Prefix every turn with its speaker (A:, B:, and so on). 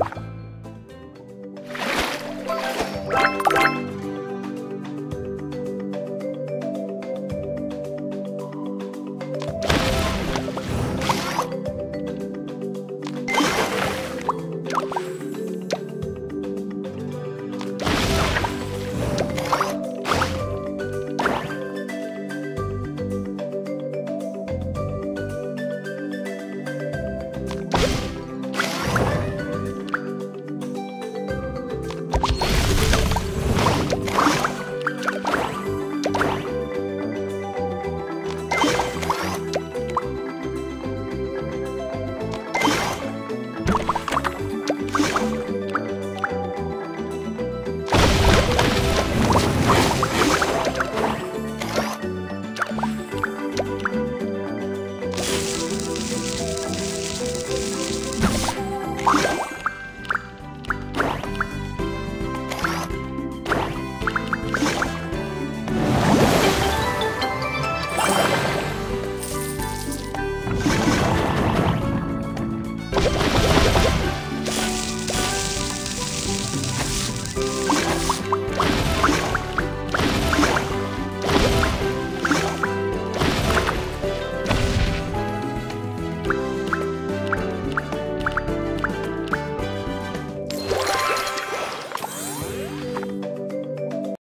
A: Bye.